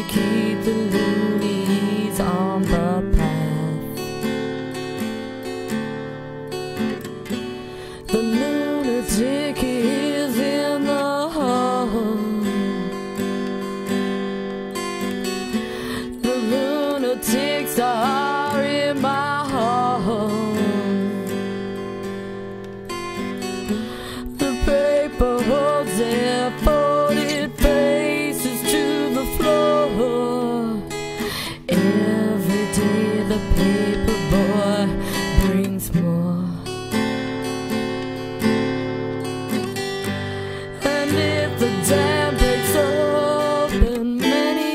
to keep the loonies on the path. The lunatic is in the hall. The lunatics are paper boy brings more. And if the dam breaks open many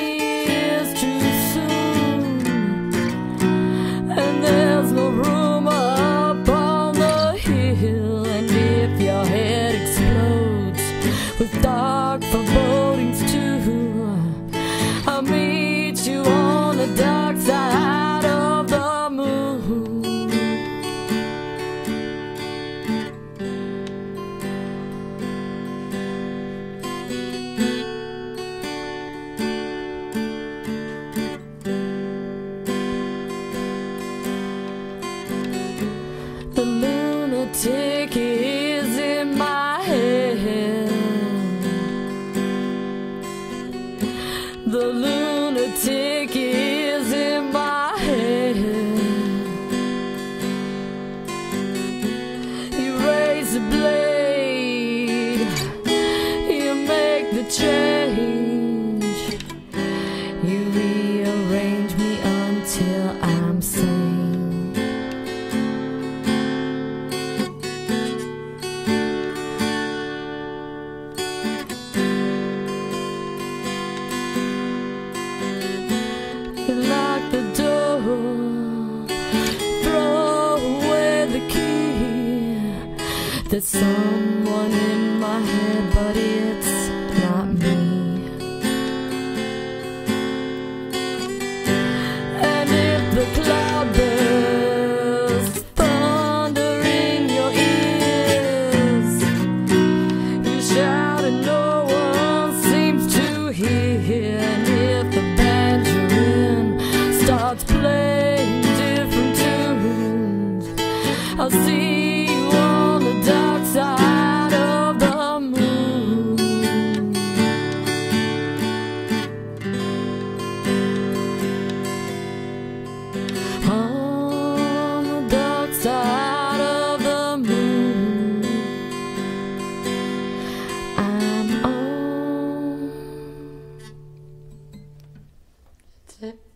years too soon, and there's no room up on the hill, and if your head explodes with dark forebodings The lunatic is in my head. The lunatic is in my head. You raise the blade, you make the change. There's someone in my head, but it's not me. And if the cloud bursts, thunder in your ears, you shout and no one seems to hear. And if the band starts playing different tunes, I'll see That's.